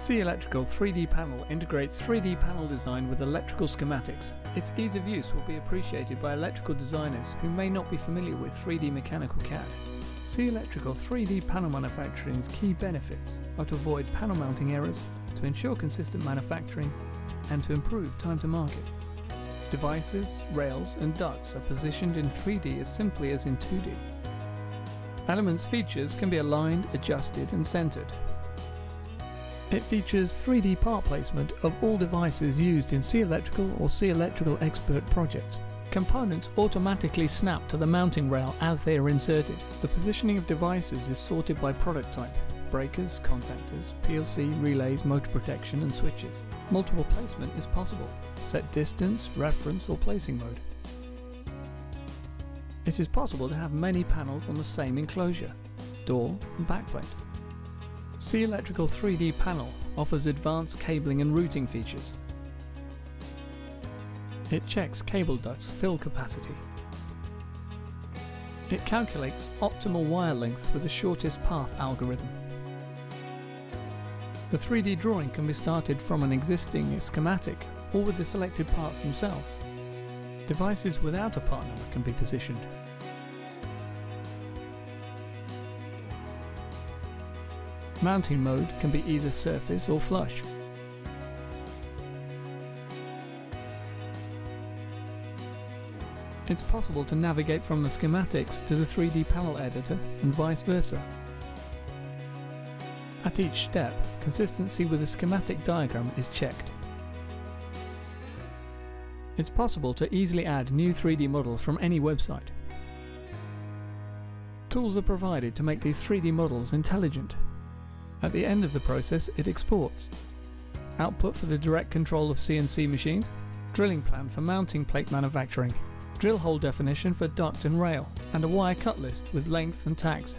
SEE Electrical 3D Panel integrates 3D panel design with electrical schematics. Its ease of use will be appreciated by electrical designers who may not be familiar with 3D mechanical CAD. SEE Electrical 3D panel manufacturing's key benefits are to avoid panel mounting errors, to ensure consistent manufacturing, and to improve time to market. Devices, rails, and ducts are positioned in 3D as simply as in 2D. Element's features can be aligned, adjusted, and centered. It features 3D part placement of all devices used in SEE Electrical or SEE Electrical Expert projects. Components automatically snap to the mounting rail as they are inserted. The positioning of devices is sorted by product type, breakers, contactors, PLC, relays, motor protection and switches. Multiple placement is possible. Set distance, reference or placing mode. It is possible to have many panels on the same enclosure, door and backplate. SEE Electrical 3D Panel offers advanced cabling and routing features. It checks cable ducts fill capacity. It calculates optimal wire length with the shortest path algorithm. The 3D drawing can be started from an existing schematic or with the selected parts themselves. Devices without a part number can be positioned. Mounting mode can be either surface or flush. It's possible to navigate from the schematics to the 3D panel editor and vice versa. At each step, consistency with the schematic diagram is checked. It's possible to easily add new 3D models from any website. Tools are provided to make these 3D models intelligent. At the end of the process, it exports. Output for the direct control of CNC machines, drilling plan for mounting plate manufacturing, drill hole definition for duct and rail, and a wire cut list with lengths and tags.